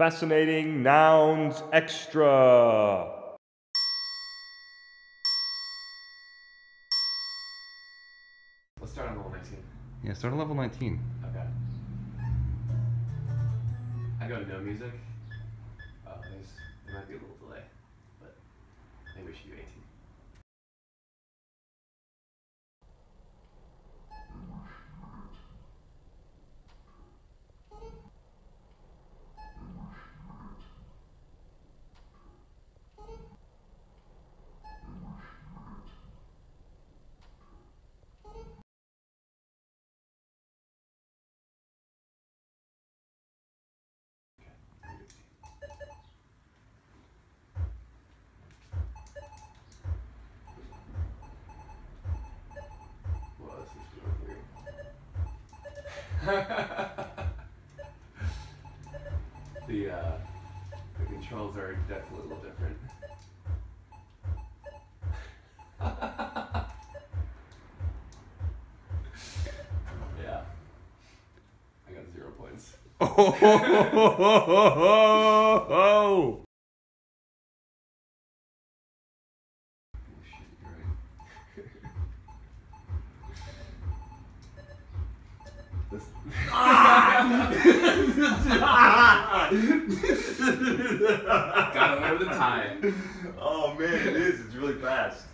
Fascinating Nouns Extra. Let's start on level 19. Yeah, start on level 19. Okay. I go no music. Uh, oh, there's there might be a little delay, but maybe we should do 18. the uh, the controls are definitely a little different. yeah, I got zero points. Oh, Oh, This- Got over the tie. Oh man, it is. It's really fast.